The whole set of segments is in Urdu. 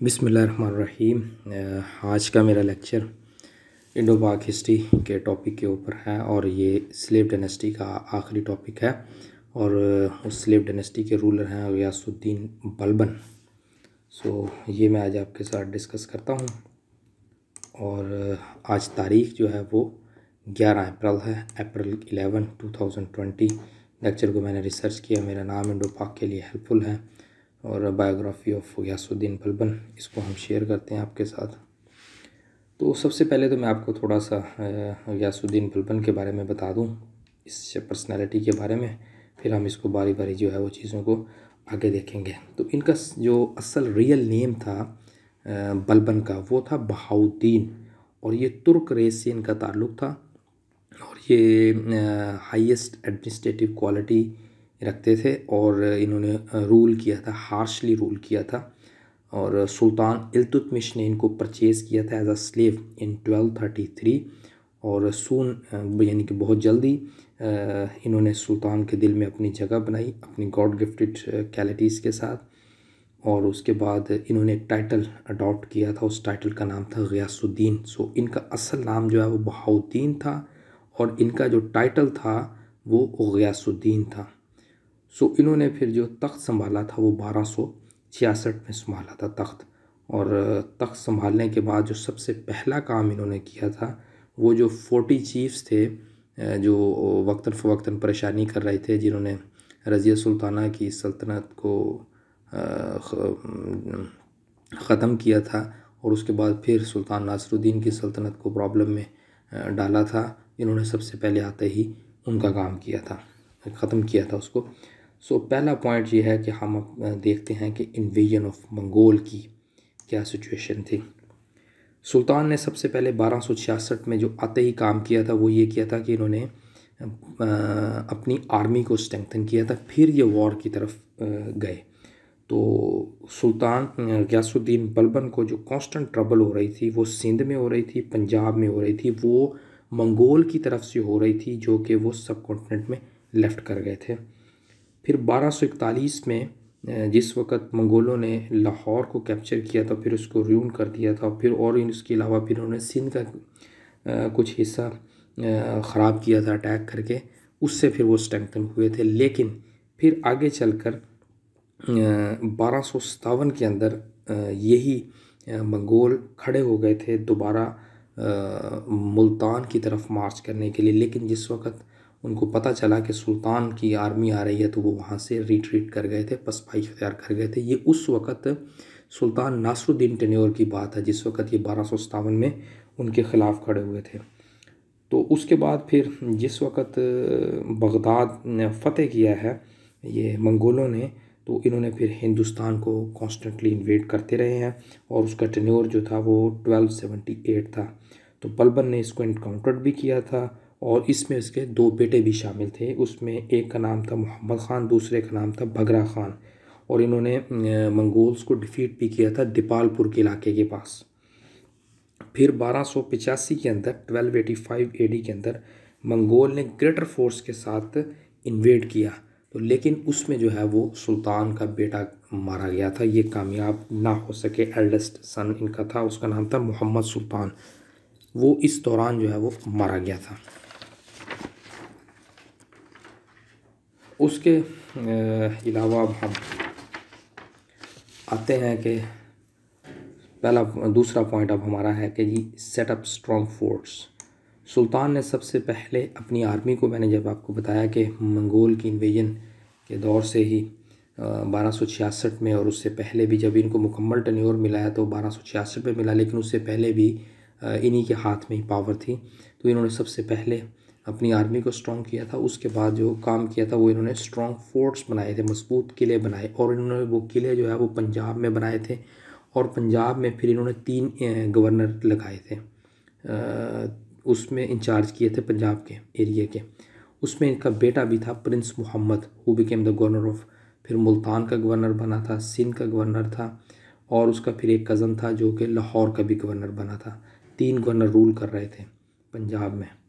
بسم اللہ الرحمن الرحیم۔ آج کا میرا لیکچر انڈو پاک ہسٹری کے ٹاپک کے اوپر ہے اور یہ سلیب ڈینسٹی کا آخری ٹاپک ہے اور اس سلیب ڈینسٹی کے رولر ہیں غیاس الدین بلبن۔ سو یہ میں آج آپ کے ساتھ ڈسکس کرتا ہوں اور آج تاریخ جو ہے وہ گیارہ اپریل ہے، April eleven two thousand twenty lecture کو میں نے ریسرچ کیا، میرا نام انڈو پاک کے لیے ہیلپ فل ہے۔ اور بایوگرافی آف غیاس الدین بلبن اس کو ہم شیئر کرتے ہیں آپ کے ساتھ۔ تو سب سے پہلے تو میں آپ کو تھوڑا سا غیاس الدین بلبن کے بارے میں بتا دوں، اس پرسنالٹی کے بارے میں۔ پھر ہم اس کو باری باری جو ہے وہ چیزوں کو آگے دیکھیں گے۔ تو ان کا جو اصل ریئل نیم تھا بلبن کا، وہ تھا بہاؤدین۔ اور یہ ترک ریس سے ان کا تعلق تھا۔ اور یہ ہائیسٹ ایڈمنسٹریٹو کوالٹی رکھتے تھے اور انہوں نے رول کیا تھا ہارشلی رول کیا تھا اور سلطان التتمش نے ان کو پرچیز کیا تھا as a slave in twelve thirty three اور سون یعنی کہ بہت جلدی، انہوں نے سلطان کے دل میں اپنی جگہ بنائی، اپنی گاڈ گفٹڈ کیلٹیز کے ساتھ اور اس کے بعد انہوں نے ایک ٹائٹل اڈاپٹ کیا تھا، اس ٹائٹل کا نام تھا غیاس الدین سو ان کا اصل نام جو ہے وہ بہاؤدین تھا اور ان کا جو ٹائٹل تھا وہ غیاس الدین تھا۔ سو انہوں نے پھر جو تخت سنبھالا تھا وہ بارہ سو چھیاسٹھ میں سنبھالا تھا تخت۔ اور تخت سنبھالنے کے بعد جو سب سے پہلا کام انہوں نے کیا تھا، وہ جو فورٹی چیفز تھے، جو وقتاً فوقتاً پریشانی کر رہے تھے، جنہوں نے رضیہ سلطانہ کی سلطنت کو ختم کیا تھا اور اس کے بعد پھر سلطان ناصر الدین کی سلطنت کو پرابلم میں ڈالا تھا۔ انہوں نے سب سے پہلے آتے ہی ان کا کام کیا تھا، ختم کیا تھا اس کو۔ سو پہلا پوائنٹ یہ ہے کہ ہم دیکھتے ہیں کہ انویژن آف منگول کی کیا سچویشن تھی۔ سلطان نے سب سے پہلے بارہ سو چھیاسٹھ میں جو آتے ہی کام کیا تھا وہ یہ کیا تھا کہ انہوں نے اپنی آرمی کو اسٹرینتھن کیا تھا، پھر یہ وار کی طرف گئے۔ تو سلطان غیاس الدین بلبن کو جو کانسٹنٹ ٹربل ہو رہی تھی، وہ سندھ میں ہو رہی تھی، پنجاب میں ہو رہی تھی، وہ منگول کی طرف سے ہو رہی تھی، جو کہ وہ سب کانٹیننٹ میں لیفٹ کر گئے تھے۔ پھر بارہ سو اکتالیس میں جس وقت منگولوں نے لاہور کو کیپچر کیا تھا، پھر اس کو ریون کر دیا تھا، پھر اور اس کے علاوہ پھر انہوں نے سندھ کا کچھ حصہ خراب کیا تھا اٹیک کر کے، اس سے پھر وہ اسٹرینتھن ہوئے تھے۔ لیکن پھر آگے چل کر بارہ سو ستاون کے اندر یہی منگول کھڑے ہو گئے تھے دوبارہ ملتان کی طرف مارچ کرنے کے لیے۔ لیکن جس وقت ان کو پتہ چلا کہ سلطان کی آرمی آ رہی ہے تو وہ وہاں سے ریٹریٹ کر گئے تھے پسپائی اختیار کر گئے تھے۔ یہ اس وقت سلطان ناصر الدین ٹینیور کی بات ہے، جس وقت یہ بارہ سو ستاون میں ان کے خلاف کھڑے ہوئے تھے۔ تو اس کے بعد پھر جس وقت بغداد نے فتح کیا ہے، یہ منگولوں نے، تو انہوں نے پھر ہندوستان کو کانسٹنٹلی انویٹ کرتے رہے ہیں اور اس کا ٹینیور جو تھا وہ ٹویلو سیونٹی ایٹ تھا۔ تو بلبن نے اس کو انکاؤنٹر بھی کیا تھا۔ اور اس میں اس کے دو بیٹے بھی شامل تھے۔ اس میں ایک کا نام تھا محمد خان، دوسرے کا نام تھا بگرا خان۔ اور انہوں نے منگولز کو ڈیفیٹ بھی کیا تھا دیپال پور کے علاقے کے پاس۔ پھر بارہ سو پچاسی کے اندر twelve eighty five A D کے اندر، منگول نے گریٹر فورس کے ساتھ انویٹ کیا۔ تو لیکن اس میں جو ہے وہ سلطان کا بیٹا مارا گیا تھا۔ یہ کامیاب نہ ہو سکے ایلڈسٹ سن ان کا تھا، اس کا نام تھا محمد سلطان۔ وہ اس دوران جو ہے وہ مارا گیا تھا۔ اس کے علاوہ اب ہم آتے ہیں کہ پہلا، دوسرا پوائنٹ اب ہمارا ہے کہ جی set up strong forts Sultan نے سب سے پہلے اپنی آرمی کو، میں نے جب آپ کو بتایا کہ منگول کی انویژن کے دور سے ہی بارہ سو چھیاسٹھ میں اور اس سے پہلے بھی جب ان کو مکمل ٹنیور ملا ہے تو بارہ سو چھیاسٹھ میں ملا، لیکن اس سے پہلے بھی انہی کے ہاتھ میں ہی پاور تھی۔ تو انہوں نے سب سے پہلے اپنی آرمی کو اسٹرانگ کیا تھا، اس کے بعد جو کام کیا تھا، وہ انہوں نے اسٹرانگ فورٹس بنائے تھے، مضبوط قلعے بنائے اور انہوں نے وہ قلعے جو ہے، وہ پنجاب میں بنائے تھے اور پنجاب میں پھر انہوں نے تین گورنر لگائے تھے اس میں انچارج کیے تھے پنجاب کے ایریے کے۔ اس میں ان کا بیٹا بھی تھا prince Muhammad he became the governor of پھر ملتان کا گورنر بنا تھا سندھ کا گورنر تھا اور اس کا پھر ایک کزن تھا جو کہ لاہور کا بھی گورنر بنا تھا۔ تین گورنر رول کر رہے تھے پنجاب میں۔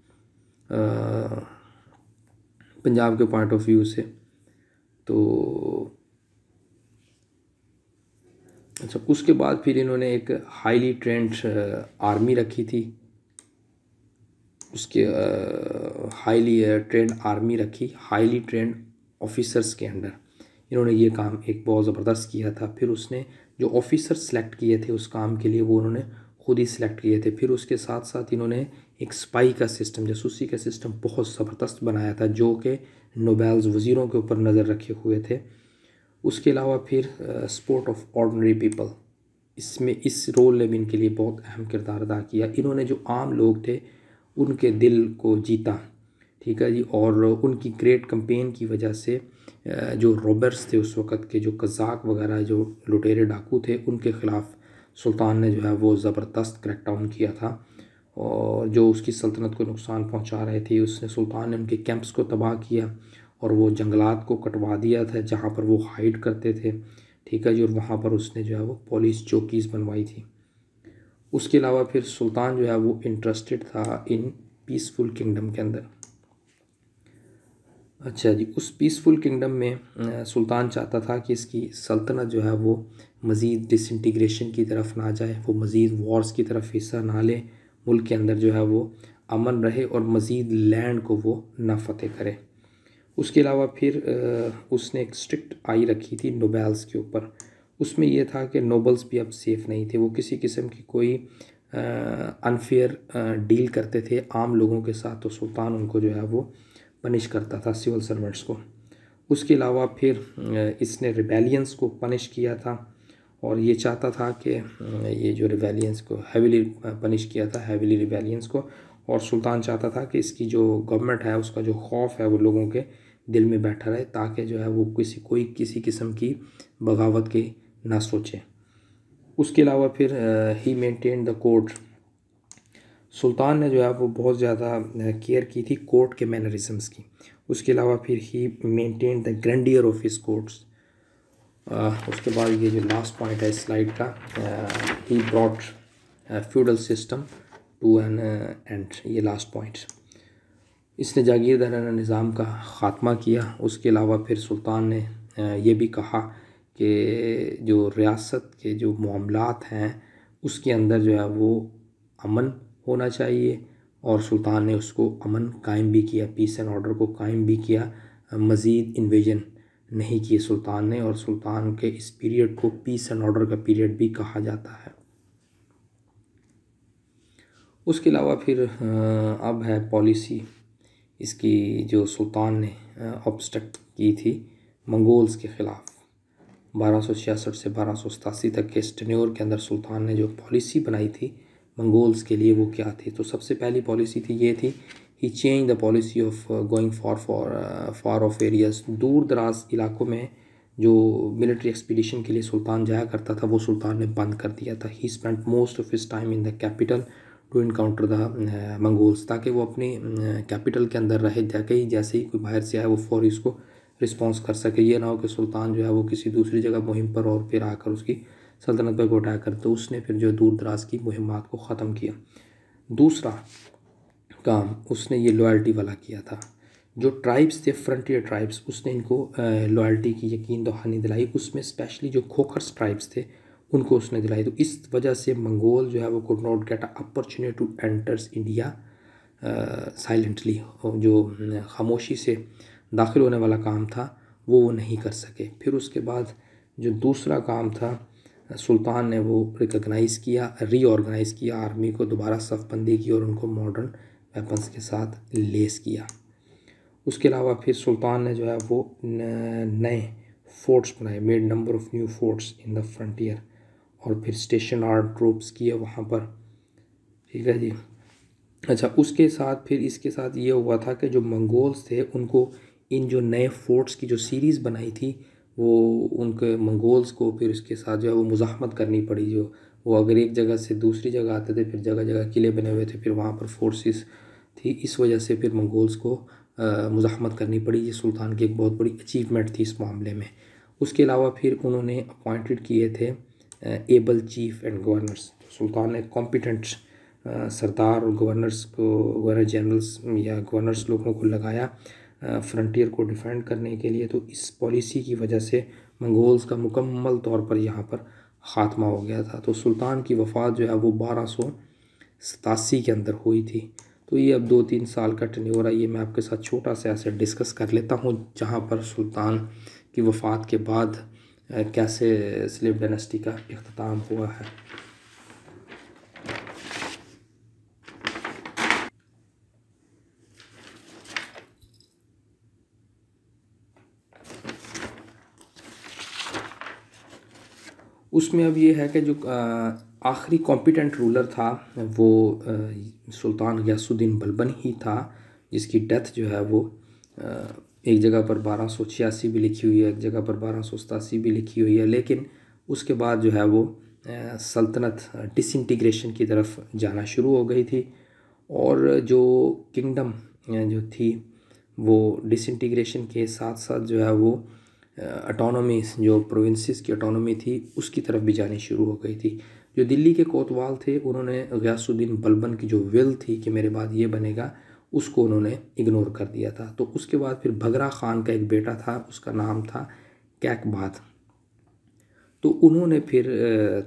پنجاب کے پوائنٹ آف ویو سے۔ تو اچھا اس کے بعد پھر انہوں نے ایک ہائیلی ٹرینڈ آرمی رکھی تھی۔ اس کے ہائیلی ٹرینڈ آرمی رکھی ہائیلی ٹرینڈ آفیسرس کے انڈر انہوں نے یہ کام ایک بہت زبردست کیا تھا۔ پھر اس نے جو آفیسر سلیکٹ کیے تھے اس کام کے لیے، وہ انہوں نے خود ہی سلیکٹ کیے تھے۔ پھر اس کے ساتھ ساتھ انہوں نے ایک سپائی کا سسٹم، جاسوسی کا سسٹم بہت زبردست بنایا تھا، جو کہ نوبیلز وزیروں کے اوپر نظر رکھے ہوئے تھے۔ اس کے علاوہ پھر سپورٹ آف آرڈنری پیپل۔ اس میں، اس رول نے بھی ان کے لیے بہت اہم کردار ادا کیا۔ انہوں نے جو عام لوگ تھے، ان کے دل کو جیتا، ٹھیک ہے جی؟ اور ان کی گریٹ کمپین کی وجہ سے جو روبرس تھے اس وقت کے، جو قزاق وغیرہ، جو لٹیرے ڈاکو تھے، ان کے خلاف سلطان نے جو ہے وہ زبردست کریک ڈاؤن کیا تھا۔ اور جو اس کی سلطنت کو نقصان پہنچا رہے تھے، اس نے سلطان نے ان کے کیمپس کو تباہ کیا اور وہ جنگلات کو کٹوا دیا تھا جہاں پر وہ ہائڈ کرتے تھے۔ ٹھیک ہے جی اور وہاں پر اس نے جو ہے وہ پولیس چوکیز بنوائی تھی۔ اس کے علاوہ پھر سلطان جو ہے وہ انٹرسٹڈ تھا ان پیسفل کنگڈم کے اندر۔ اچھا جی اس پیسفل کنگڈم میں سلطان چاہتا تھا کہ اس کی سلطنت جو ہے وہ مزید ڈس انٹیگریشن کی طرف نہ جائے، وہ مزید وارز کی طرف حصہ نہ لے۔ ملک کے اندر جو ہے وہ امن رہے اور مزید لینڈ کو وہ نہ فتح کرے۔ اس کے علاوہ پھر اس نے ایک اسٹرکٹ آئی رکھی تھی نوبیلز کے اوپر۔ اس میں یہ تھا کہ نوبلز بھی اب سیف نہیں تھے۔ وہ کسی قسم کی کوئی انفیئر ڈیل کرتے تھے۔ عام لوگوں کے ساتھ تو سلطان ان کو جو ہے وہ پنش کرتا تھا سول سرونٹس کو۔ اس کے علاوہ پھر اس نے ریبیلینس کو پنش کیا تھا۔ اور یہ چاہتا تھا کہ یہ جو ریبیلینس کو ہیویلی پنش کیا تھا ہیویلی ریبیلینس کو، اور سلطان چاہتا تھا کہ اس کی جو گورنمنٹ ہے، اس کا جو خوف ہے، وہ لوگوں کے دل میں بیٹھا رہے تاکہ جو ہے وہ کسی، کوئی کسی قسم کی بغاوت کی نہ سوچے۔ اس کے علاوہ پھر ہی مینٹین دا کورٹ سلطان نے جو ہے وہ بہت زیادہ کیئر کی تھی کورٹ کے مینرزمس کی۔ اس کے علاوہ پھر he maintain the grandeur of his courts اس کے بعد یہ جو لاسٹ پوائنٹ ہے سلائڈ کا he brought feudal system to an end یہ لاسٹ پوائنٹ اس نے جاگیردارانہ نظام کا خاتمہ کیا، اس کے علاوہ پھر سلطان نے یہ بھی کہا کہ جو ریاست کے جو معاملات ہیں، اس کے اندر جو ہے وہ امن ہونا چاہیے اور سلطان نے اس کو امن قائم بھی کیا پیس اینڈ آرڈر کو قائم بھی کیا مزید انویژن نہیں کیے سلطان نے اور سلطان کے اس پیریڈ کو پیس اینڈ آرڈر کا پیریڈ بھی کہا جاتا ہے۔ اس کے علاوہ پھر اب ہے پالیسی اس کی جو سلطان نے آبسٹرکٹ کی تھی منگولز کے خلاف۔ بارہ سو چھیاسٹھ سے بارہ سو ستاسی تک کے اسٹنیور کے اندر سلطان نے جو پالیسی بنائی تھی منگولز کے لیے وہ کیا تھی؟ تو سب سے پہلی پالیسی تھی یہ تھی he change the policy of going far far far off areas دور دراز علاقوں میں جو ملٹری ایکسپیڈیشن کے لیے سلطان جایا کرتا تھا، وہ سلطان نے بند کر دیا تھا۔ He spend most of his time in the capital to encounter the Mongols تاکہ وہ اپنی uh, کیپٹل کے اندر رہے جا کے ہی جیسے ہی کوئی باہر سے آئے، وہ فوری اس کو رسپانس کر سکے۔ یہ نہ ہو کہ سلطان جو ہے وہ کسی دوسری جگہ مہم پر اور پھر آ کر اس کی سلطنت پہ کو اٹھا کر تو اس نے پھر جو دور دراز کی مہمات کو ختم کیا۔ دوسرا کام اس نے یہ لوائلٹی والا کیا تھا۔ جو ٹرائبس تھے فرنٹیئر ٹرائبس اس نے ان کو لوائلٹی کی یقین دہانی دلائی۔ اس میں اسپیشلی جو کھوکھرس ٹرائبس تھے، ان کو اس نے دلائی۔ تو اس وجہ سے منگول جو ہے، وہ could not get opportunity to enters India silently جو خاموشی سے داخل ہونے والا کام تھا، وہ وہ نہیں کر سکے۔ پھر اس کے بعد جو دوسرا کام تھا، سلطان نے وہ ریکگنائز کیا ری آرگنائز کیا آرمی کو دوبارہ صف بندی کی اور ان کو ماڈرن ویپنس کے ساتھ لیس کیا۔ اس کے علاوہ پھر سلطان نے جو ہے وہ نئے فورٹس بنائے made number of new forts in the frontier اور پھر اسٹیشن آرٹ ٹروپس کیے وہاں پر۔ ٹھیک ہے جی؟ اچھا اس کے ساتھ پھر اس کے ساتھ یہ ہوا تھا کہ جو منگولس تھے، ان کو ان جو نئے فورٹس کی جو سیریز بنائی تھی، وہ ان کے منگولس کو پھر اس کے ساتھ جو ہے وہ مزاحمت کرنی پڑی۔ جو وہ اگر ایک جگہ سے دوسری جگہ آتے تھے، پھر جگہ جگہ قلعے بنے ہوئے تھے، پھر وہاں پر فورسز تھی۔ اس وجہ سے پھر منگولس کو مزاحمت کرنی پڑی۔ یہ سلطان کی ایک بہت بڑی اچیومنٹ تھی اس معاملے میں۔ اس کے علاوہ پھر انہوں نے اپوائنٹڈ کیے تھے ایبل چیف اینڈ گورنرس سلطان نے کمپیٹنٹ سردار اور گورنرس کو گورنر جنرلس یا گورنرس لوگوں کو لگایا فرنٹیئر کو ڈیفینڈ کرنے کے لیے۔ تو اس پالیسی کی وجہ سے منگولز کا مکمل طور پر یہاں پر خاتمہ ہو گیا تھا۔ تو سلطان کی وفات جو ہے وہ بارہ سو ستاسی کے اندر ہوئی تھی۔ تو یہ اب دو تین سال کا ٹنیور ہے، یہ میں آپ کے ساتھ چھوٹا سا ایسے ڈسکس کر لیتا ہوں، جہاں پر سلطان کی وفات کے بعد کیسے سلیب ڈائنسٹی کا اختتام ہوا ہے۔ اس میں اب یہ ہے کہ جو آخری کمپیٹنٹ رولر تھا، وہ سلطان غیاس الدین بلبن ہی تھا، جس کی ڈیتھ جو ہے وہ ایک جگہ پر بارہ سو چھیاسی بھی لکھی ہوئی ہے، ایک جگہ پر بارہ سو ستاسی بھی لکھی ہوئی ہے، لیکن اس کے بعد جو ہے وہ سلطنت ڈس انٹیگریشن کی طرف جانا شروع ہو گئی تھی۔ اور جو کنگڈم جو تھی، وہ ڈس انٹیگریشن کے ساتھ ساتھ جو ہے وہ اٹانومی جو پروونسز کی اٹانومی تھی، اس کی طرف بھی جانی شروع ہو گئی تھی۔ جو دلی کے کوتوال تھے، انہوں نے غیاس الدین بلبن کی جو ول تھی کہ میرے بعد یہ بنے گا، اس کو انہوں نے اگنور کر دیا تھا۔ تو اس کے بعد پھر بھگرا خان کا ایک بیٹا تھا، اس کا نام تھا کیک بات تو انہوں نے پھر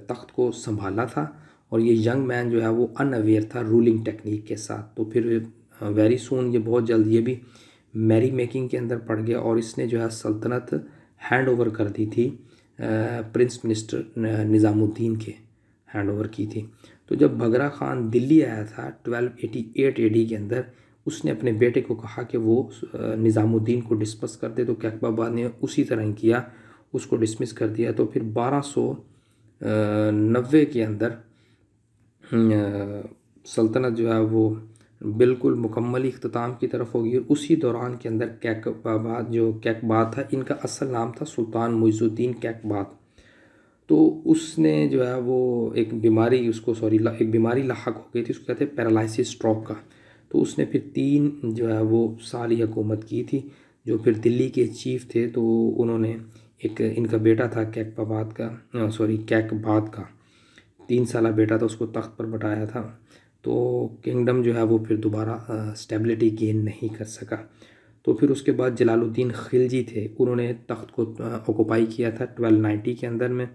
تخت کو سنبھالا تھا اور یہ ینگ مین جو ہے، وہ ان اویئر تھا رولنگ ٹیکنیک کے ساتھ۔ تو پھر ویری سون یہ بہت جلد یہ بھی میری میکنگ کے اندر پڑ گیا اور اس نے جو ہے، سلطنت ہینڈ اوور کر دی تھی پرنس منسٹر نظام الدین کے۔ ہینڈ اوور کی تھی۔ تو جب بھگرا خان دلی آیا تھا twelve eighty eight A D کے اندر، اس نے اپنے بیٹے کو کہا کہ وہ نظام الدین کو ڈسپس کر دے۔ تو کیک بابا نے اسی طرح ہی کیا، اس کو ڈسمس کر دیا۔ تو پھر بارہ سو نوے کے اندر سلطنت جو ہے وہ بالکل مکمل اختتام کی طرف ہوگی۔ اور اسی دوران کے اندر کیک بات جو کیک بات تھا، ان کا اصل نام تھا سلطان معیز الدین کیک بات تو اس نے جو ہے وہ ایک بیماری، اس کو سوری ایک بیماری لاحق ہو گئی تھی، اس کو کہتے ہیں پیرالائسس اسٹروک کا۔ تو اس نے پھر تین جو ہے وہ سال حکومت کی تھی، جو پھر دلی کے چیف تھے۔ تو انہوں نے ایک، ان کا بیٹا تھا کیک بات کا سوری کیک بات کا۔ تین سالہ بیٹا تھا، اس کو تخت پر بٹایا تھا۔ تو کنگڈم جو ہے وہ پھر دوبارہ اسٹیبلٹی گین نہیں کر سکا۔ تو پھر اس کے بعد جلال الدین خلجی تھے۔ انہوں نے تخت کو آکوپائی کیا تھا ٹویلو نائنٹی کے اندر میں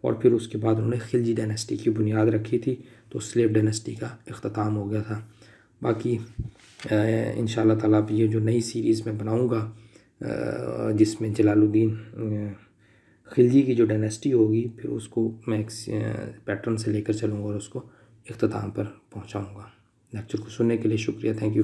اور پھر اس کے بعد انہوں نے خلجی ڈائنسٹی کی بنیاد رکھی تھی تو سلیب ڈائنسٹی کا اختتام ہو گیا تھا۔ باقی ان شاء اللہ تعالیٰ یہ جو نئی سیریز میں بناؤں گا جس میں جلال الدین خلجی کی جو ڈائنسٹی ہوگی، پھر اس کو میں ایک پیٹرن سے لے کر چلوں گا اور اس کو اختتام پر پہنچاؤں گا۔ لیکچر کو سننے کے لیے شکریہ تھینک یو